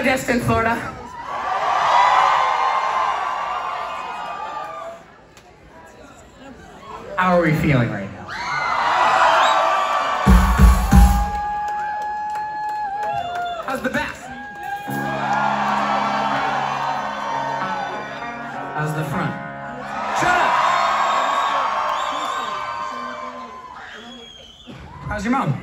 Destin, Florida. How are we feeling right now? How's the back? How's the front? Shut up! How's your mom?